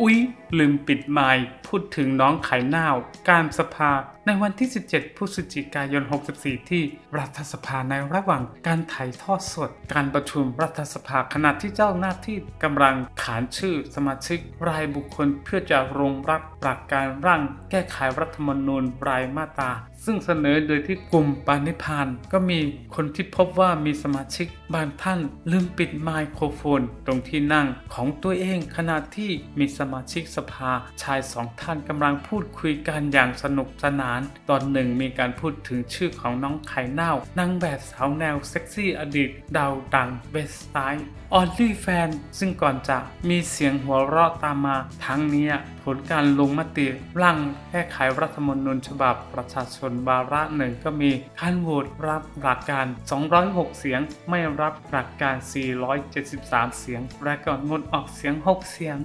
อุ๊ย ลืมปิดไมค์พูดถึงน้องไข่นาว การสภา ในวันที่ 17 พฤศจิกายน 64 ที่รัฐสภาในระหว่างการถ่ายทอดสด การประชุมรัฐสภาขณะที่เจ้าหน้าที่กำลังขานชื่อสมาชิกรายบุคคลเพื่อจะรองรับหลักการร่างแก้ไขรัฐธรรมนูญรายมาตราซึ่งเสนอโดยที่กลุ่มปานิพานก็มีคนที่พบว่ามีสมาชิกบางท่านลืมปิดไมโครโฟน ตรงที่นั่งของตัวเองขณะที่มีสมาชิกสภาชายสองท่านกำลังพูดคุยกันอย่างสนุกสนาน ตอนหนึ่งมีการพูดถึงชื่อของน้องไข่เน่านางแบบสาวแนวเซ็กซี่อดีตดาวดังเว็บไซต์ OnlyFans ซึ่งก่อนจะมีเสียงหัวเราะตามมา ทั้งนี้ผลการลงมติร่างแก้ไขรัฐธรรมนูญฉบับประชาชนวาระหนึ่งก็มีการโหวตรับหลักการ 206 เสียง ไม่รับหลักการ 473 เสียง และก็งดออกเสียง 6 เสียง